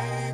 Bye.